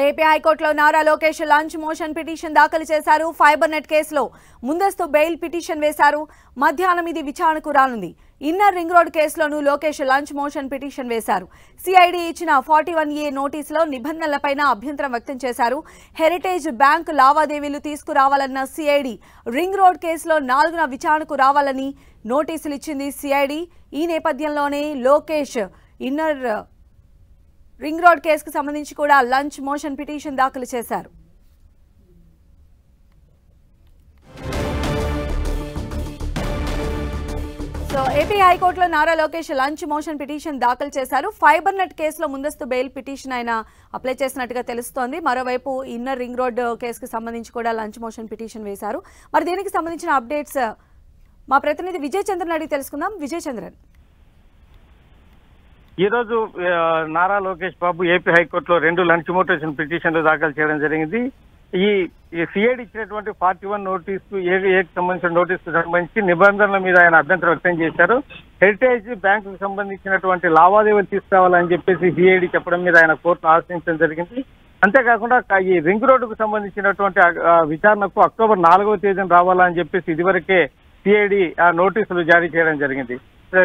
AP హైకోర్టులో Nara Lokesh lunch motion petition దాఖలు చేశారు. ఫైబర్ నెట్ కేసులో ముందస్తు బెయిల్ పిటిషన్ వేశారు. మధ్యాహ్నం ఇది విచారణకు రానుంది. ఇన్నర్ రింగ్ రోడ్ కేసులోనూ లోకేష్ లంచ్ మోషన్ పిటిషన్ వేశారు. సిఐడి ఇచ్చిన ఫార్టీ వన్ ఏ నోటీసులో నిబంధనలపైన అభ్యంతరం వ్యక్తం చేశారు. హెరిటేజ్ బ్యాంక్ లావాదేవీలు తీసుకురావాలన్న సిఐడి రింగ్ రోడ్ కేసులో నాలుగున విచారణకు రావాలని నోటీసులు ఇచ్చింది సిఐడి. ఈ నేపథ్యంలోనే లోకేష్ ఇన్నర్ రింగ్ రోడ్ కేసుకు సంబంధించి కూడా లంచ్ మోషన్ పిటిషన్ దాఖలు చేశారు. సో ఏపీ హైకోర్టులో Nara Lokesh lunch motion petition దాఖలు చేశారు. ఫైబర్ నెట్ కేసులో ముందస్తు బెయిల్ పిటిషన్ ఆయన అప్లై చేసినట్టుగా తెలుస్తోంది. మరోవైపు ఇన్నర్ రింగ్ రోడ్ కేసుకు సంబంధించి కూడా లంచ్ మోషన్ పిటిషన్ వేశారు. మరి దీనికి సంబంధించిన అప్డేట్స్ మా ప్రతినిధి విజయ్ చంద్రన్ అడిగి తెలుసుకుందాం. విజయ్ చంద్రన్ ఈ రోజు నారా లోకేష్ బాబు ఏపీ హైకోర్టులో రెండు లంచ్ మోటేషన్ పిటిషన్లు దాఖలు చేయడం జరిగింది. ఈ సిఐడి ఇచ్చినటువంటి ఫార్టీ వన్ నోటీసు ఏ ఏకి సంబంధించిన నోటీసు సంబంధించి నిబంధనల మీద ఆయన అభ్యంతరం వ్యక్తం చేశారు. హెరిటేజ్ బ్యాంకుకు సంబంధించినటువంటి లావాదేవీలు తీసుకురావాలని చెప్పేసి సిఐడి చెప్పడం మీద ఆయన కోర్టును ఆశ్రయించడం జరిగింది. అంతేకాకుండా ఈ రింగ్ రోడ్డుకు సంబంధించినటువంటి విచారణకు అక్టోబర్ నాలుగవ తేదీన రావాలని చెప్పేసి ఇదివరకే సిఐడి ఆ నోటీసులు జారీ చేయడం జరిగింది.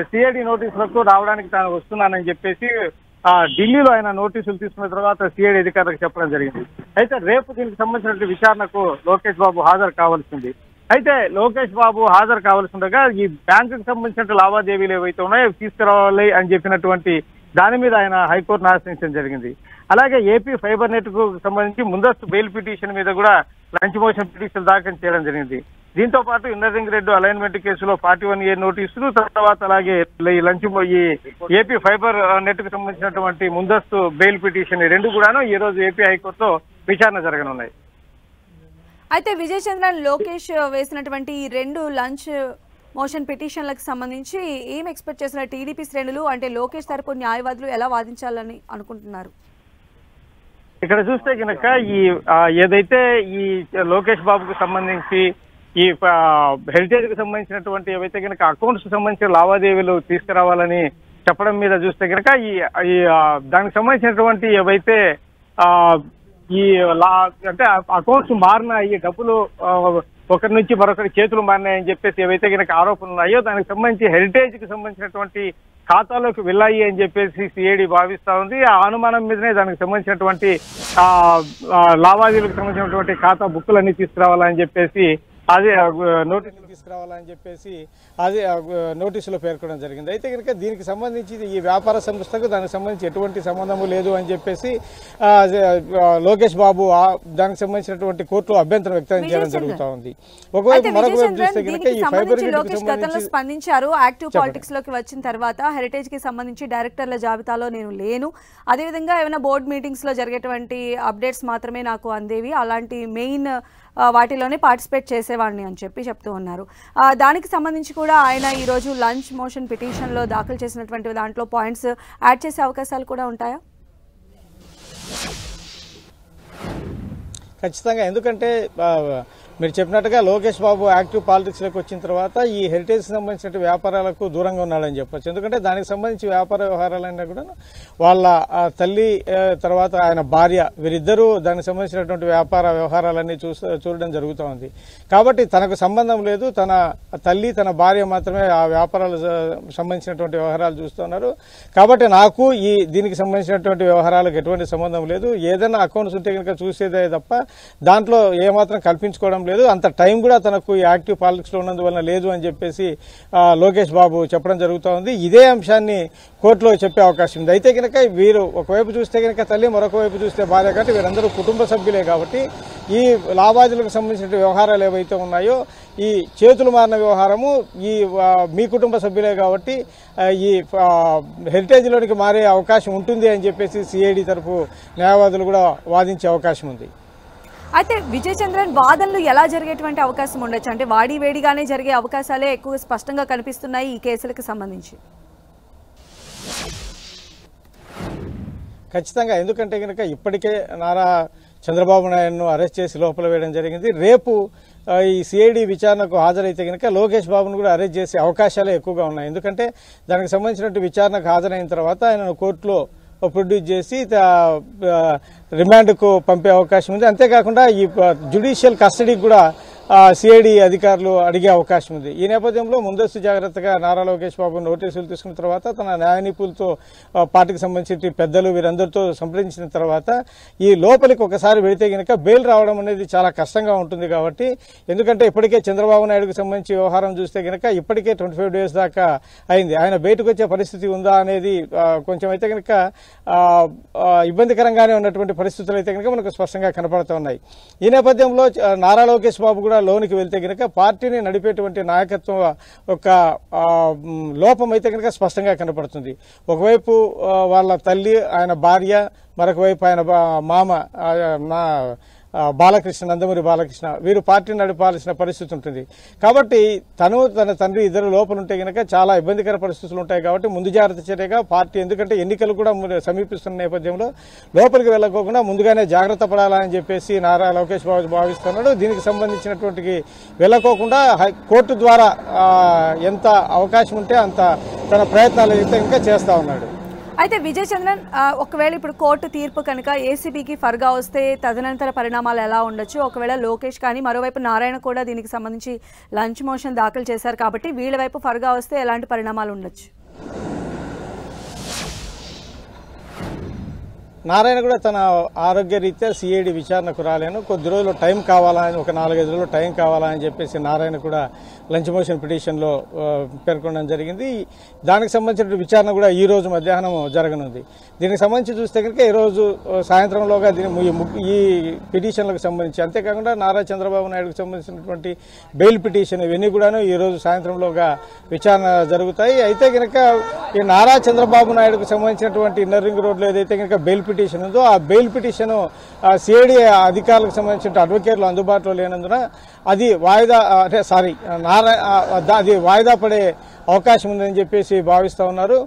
సిఐడి నోటీసులకు రావడానికి తాను వస్తున్నానని చెప్పేసి ఢిల్లీలో ఆయన నోటీసులు తీసుకున్న తర్వాత సిఐడి అధికారులకు చెప్పడం జరిగింది. అయితే రేపు దీనికి సంబంధించిన విచారణకు లోకేష్ బాబు హాజరు కావాల్సింది. అయితే లోకేష్ బాబు హాజరు కావాల్సిండగా ఈ బ్యాంకుకు సంబంధించిన లావాదేవీలు ఏవైతే ఉన్నాయో తీసుకురావాలి అని చెప్పినటువంటి దాని మీద ఆయన హైకోర్టును ఆశ్రయించడం జరిగింది. అలాగే ఏపీ ఫైబర్ నెట్కు సంబంధించి ముందస్తు బెయిల్ పిటిషన్ మీద కూడా లంచ్ మోషన్ పిటిషన్ దాఖలు చేయడం జరిగింది. దీంతో పాటు ఇన్నర్ రింగ్ రెడ్డి అలైన్మెంట్ కేసులో ఫార్టీ వన్ ఏ నోటీసులు తర్వాత అలాగే ఈ లంచ్ ఈ ఏపీ ఫైబర్ నెట్కు సంబంధించినటువంటి ముందస్తు బెయిల్ పిటిషన్ ఈ రెండు కూడాను ఈ రోజు ఏపీ హైకోర్టులో విచారణ జరగనున్నాయి. అయితే విజయ్ చంద్రన్ లోకేష్ వేసినటువంటి ఈ రెండు లంచ్ మోషన్ పిటిషన్లకు సంబంధించి ఏం ఎక్స్పెక్ట్ చేస్తున్నారు టీడీపీ శ్రేణులు? అంటే లోకేష్ తరపు న్యాయవాదులు ఎలా వాదించాలని అనుకుంటున్నారు? ఇక్కడ చూస్తే కనుక ఈ ఏదైతే ఈ లోకేష్ బాబుకు సంబంధించి ఈ హెరిటేజ్కు సంబంధించినటువంటి ఏవైతే కనుక అకౌంట్స్కి సంబంధించిన లావాదేవీలు తీసుకురావాలని చెప్పడం మీద చూస్తే కనుక ఈ దానికి సంబంధించినటువంటి ఏవైతే ఆ, ఈ లా అంటే అకౌంట్స్ మారినాయి డబ్బులు ఒకరి నుంచి మరొకరి చేతులు మారినాయని చెప్పేసి ఏవైతే కనుక ఆరోపణలు ఉన్నాయో దానికి సంబంధించి హెరిటేజ్కి సంబంధించినటువంటి ఖాతాలోకి వెళ్ళాయి అని చెప్పేసి సిఐడి భావిస్తా ఉంది. ఆ అనుమానం మీదనే దానికి సంబంధించినటువంటి ఆ, లావాదేవీలకు సంబంధించినటువంటి ఖాతా బుక్కులన్నీ తీసుకురావాలని చెప్పేసి అదే నోటీసులు తీసుకురావాలని చెప్పేసి అదే నోటీసులో పేర్కొనడం జరిగింది. అయితే కనుక దీనికి సంబంధించి ఈ వ్యాపార సంస్థకు దానికి సంబంధించి ఎటువంటి సంబంధము లేదు అని చెప్పేసి లోకేష్ బాబు ఆ, దానికి సంబంధించినటువంటి కోర్టులో అభ్యంతరం వ్యక్తం చేయడం. జరుగుతా ఉంది. అయితే ఒకవైపు మరొక విజయ్ వైపు చూస్తే కనుక ఈ ఫైబర్ స్పందించారు. యాక్టివ్ పాలిటిక్స్లోకి వచ్చిన తర్వాత హెరిటేజ్కి సంబంధించి డైరెక్టర్ల జాబితాలో నేను లేను. అదేవిధంగా ఏమైనా బోర్డు మీటింగ్స్లో జరిగేటువంటి అప్డేట్స్ మాత్రమే నాకు అందేవి. అలాంటి మెయిన్ వాటిలోనే పార్టిసిపేట్ చేసేవాడిని అని చెప్పి చెప్తూ ఉన్నారు. దానికి సంబంధించి కూడా ఆయన ఈరోజు లంచ్ మోషన్ పిటిషన్లో దాఖలు చేసినటువంటి దాంట్లో పాయింట్స్ యాడ్ చేసే అవకాశాలు కూడా ఉంటాయా? ఖచ్చితంగా. ఎందుకంటే మీరు చెప్పినట్టుగా లోకేష్ బాబు యాక్టివ్ పాలిటిక్స్లోకి వచ్చిన తర్వాత ఈ హెరిటేజ్ సంబంధించిన వ్యాపారాలకు దూరంగా ఉన్నాడని చెప్పొచ్చు. ఎందుకంటే దానికి సంబంధించి వ్యాపార వ్యవహారాలైనా కూడా వాళ్ళ తల్లి తర్వాత ఆయన భార్య వీరిద్దరూ దానికి సంబంధించినటువంటి వ్యాపార వ్యవహారాలన్నీ చూ చూడడం జరుగుతూ ఉంది. కాబట్టి తనకు సంబంధం లేదు. తన తల్లి తన భార్య మాత్రమే ఆ వ్యాపారాలు సంబంధించినటువంటి వ్యవహారాలు చూస్తున్నారు కాబట్టి నాకు ఈ దీనికి సంబంధించినటువంటి వ్యవహారాలకు ఎటువంటి సంబంధం లేదు. ఏదైనా అకౌంట్స్ ఉంటే కనుక చూసేదే తప్ప దాంట్లో ఏమాత్రం కల్పించుకోవడం లేదు. అంత టైం కూడా తనకు యాక్టివ్ పాలిటిక్స్లో ఉన్నందువలన లేదు అని చెప్పేసి లోకేష్ బాబు చెప్పడం జరుగుతూ ఉంది. ఇదే అంశాన్ని కోర్టులో చెప్పే అవకాశం ఉంది. అయితే కనుక వీరు ఒకవైపు చూస్తే కనుక తల్లి మరొక వైపు చూస్తే భార్య కాబట్టి వీరందరూ కుటుంబ సభ్యులే కాబట్టి ఈ లావాదేవీలకు సంబంధించిన వ్యవహారాలు ఏవైతే ఉన్నాయో ఈ చేతులు మారిన వ్యవహారము ఈ మీ కుటుంబ సభ్యులే కాబట్టి ఈ హెరిటేజ్లోనికి మారే అవకాశం ఉంటుంది అని చెప్పేసి సిఐడి తరఫు న్యాయవాదులు కూడా వాదించే అవకాశం ఉంది. అయితే విజయ్ చంద్రన్ వాదనలు ఎలా జరిగేటువంటి అవకాశం ఉండొచ్చు? అంటే వాడి వేడిగానే జరిగే అవకాశాలే ఎక్కువ స్పష్టంగా కనిపిస్తున్నాయి ఈ కేసులకు సంబంధించి. ఖచ్చితంగా. ఎందుకంటే కనుక ఇప్పటికే నారా చంద్రబాబు నాయుడును అరెస్ట్ చేసి లోపల వేయడం జరిగింది. రేపు ఈ సిఐడి విచారణకు హాజరైతే కనుక లోకేష్ బాబును కూడా అరెస్ట్ చేసే అవకాశాలే ఎక్కువగా ఉన్నాయి. ఎందుకంటే దానికి సంబంధించినట్టు విచారణకు హాజరైన తర్వాత ఆయన కోర్టులో ప్రొడ్యూస్ చేసి రిమాండ్కు పంపే అవకాశం ఉంది. అంతేకాకుండా ఈ జ్యుడిషియల్ కస్టడీకి కూడా సిఐడి అధికారులు అడిగే అవకాశం ఉంది. ఈ నేపథ్యంలో ముందస్తు జాగ్రత్తగా నారా లోకేష్ బాబు నోటీసులు తీసుకున్న తర్వాత తన న్యాయ నిపుణులతో పార్టీకి సంబంధించిన పెద్దలు వీరందరితో సంప్రదించిన తర్వాత ఈ లోపలికి ఒకసారి వెళితే గనక బెయిల్ రావడం అనేది చాలా కష్టంగా ఉంటుంది కాబట్టి ఎందుకంటే ఇప్పటికే చంద్రబాబు నాయుడుకు సంబంధించి వ్యవహారం చూస్తే గనక ఇప్పటికే ట్వంటీ ఫైవ్ డేస్ దాకా అయింది. ఆయన బయటకు వచ్చే పరిస్థితి ఉందా అనేది కొంచెం అయితే కనుక ఇబ్బందికరంగానే ఉన్నటువంటి పరిస్థితులు అయితే కనుక మనకు స్పష్టంగా కనపడుతున్నాయి ఈ నేపథ్యంలో నారా లోకేష్ బాబు కూడా లోనికి వెళ్తే గనక పార్టీని నడిపేటువంటి నాయకత్వం ఒక లోపం అయితే గనక స్పష్టంగా కనపడుతుంది. ఒకవైపు వాళ్ళ తల్లి ఆయన భార్య మరొక వైపు ఆయన బా- మామ నా బాలకృష్ణ నందమూరి బాలకృష్ణ వీరు పార్టీని నడపాల్సిన పరిస్థితి ఉంటుంది. కాబట్టి తను తన తండ్రి ఇద్దరు లోపల ఉంటే గనక చాలా ఇబ్బందికర పరిస్థితులు ఉంటాయి కాబట్టి ముందు జాగ్రత్త చర్యగా పార్టీ ఎందుకంటే ఎన్నికలు కూడా ము- సమీపిస్తున్న నేపథ్యంలో లోపలికి వెళ్ళకోకుండా ముందుగానే జాగ్రత్త పడాలని చెప్పేసి నారా లోకేష్ బాబు భావిస్తున్నాడు. దీనికి సంబంధించినటువంటి వెళ్ళకోకుండా హై- కోర్టు ద్వారా ఎంత అవకాశం ఉంటే అంత తన ప్రయత్నాలు అయితే ఇంకా చేస్తా ఉన్నాడు. అయితే విజయ్ చంద్రన్ ఒకవేళ ఇప్పుడు కోర్టు తీర్పు కనుక ఏసీబీకి ఫర్గా వస్తే తదనంతర పరిణామాలు ఎలా ఉండొచ్చు? ఒకవేళ లోకేష్ కానీ మరోవైపు నారాయణ కూడా దీనికి సంబంధించి లంచ్ మోషన్ దాఖలు చేశారు కాబట్టి వీళ్ళ వైపు ఫర్గా వస్తే ఎలాంటి పరిణామాలు ఉండొచ్చు? నారాయణ కూడా తన ఆరోగ్య రీత్యా సిఐడి విచారణకు రాలేను. కొద్ది రోజులు టైం కావాలా అని ఒక నాలుగైదు రోజులు టైం కావాలా అని చెప్పేసి నారాయణ కూడా లంచ్ మోషన్ పిటిషన్లో పేర్కొనడం జరిగింది. దానికి సంబంధించిన విచారణ కూడా ఈ రోజు మధ్యాహ్నం జరగనుంది. దీనికి సంబంధించి చూస్తే కనుక ఈరోజు సాయంత్రంలోగా దీని ఈ పిటిషన్లకు సంబంధించి అంతేకాకుండా నారా చంద్రబాబు నాయుడుకు సంబంధించినటువంటి బెయిల్ పిటిషన్ ఇవన్నీ కూడాను ఈ రోజు సాయంత్రంలోగా విచారణ జరుగుతాయి. అయితే కనుక ఈ నారా చంద్రబాబు నాయుడుకు సంబంధించినటువంటి ఇన్నర్ రింగ్ రోడ్లో ఏదైతే కనుక బెయిల్ పిటిషన్ ఉందో ఆ బెయిల్ పిటిషన్ సిఐడి అధికారులకు సంబంధించిన అడ్వకేట్లు అందుబాటులో లేనందున అది వాయిదా అంటే సారీ దా- అది వాయిదా పడే అవకాశం ఉందని చెప్పేసి భావిస్తూ ఉన్నారు.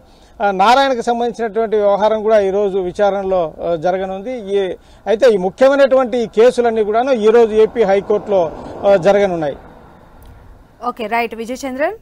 నారాయణకు సంబంధించినటువంటి వ్యవహారం కూడా ఈరోజు విచారణలో జరగనుంది. ఈ అయితే ఈ ముఖ్యమైనటువంటి కేసులన్నీ కూడాను ఈ రోజు ఏపీ హైకోర్టులో జరగనున్నాయి. Okay right. విజయ్ చంద్రన్